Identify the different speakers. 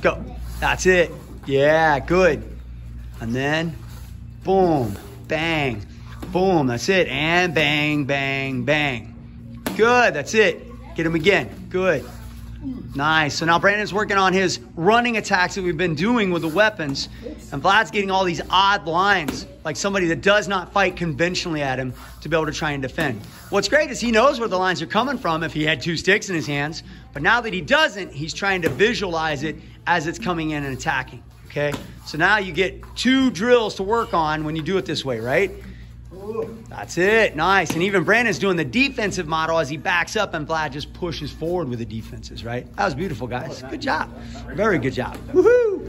Speaker 1: Go. That's it. Yeah, good. And then, boom, bang, boom. That's it. And bang, bang, bang. Good. That's it. Get him again. Good. Nice. So now Brandon's working on his running attacks that we've been doing with the weapons. And Vlad's getting all these odd lines, like somebody that does not fight conventionally at him to be able to try and defend. What's great is he knows where the lines are coming from if he had two sticks in his hands. But now that he doesn't, he's trying to visualize it as it's coming in and attacking. Okay? So now you get two drills to work on when you do it this way, right? That's it. Nice. And even Brandon's doing the defensive model as he backs up and Vlad just pushes forward with the defenses, right? That was beautiful, guys. Oh, good job. Very good job. Woohoo!